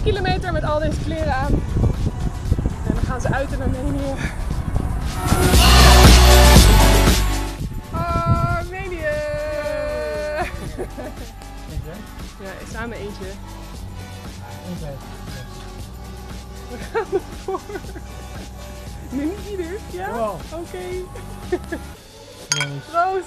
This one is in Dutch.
twee kilometer met al deze kleren aan. En dan gaan ze uit en dan ben oh, je hier. Armenië! Ja, samen eentje. We gaan ervoor. Nu niet ieder, ja? Oké. Roos.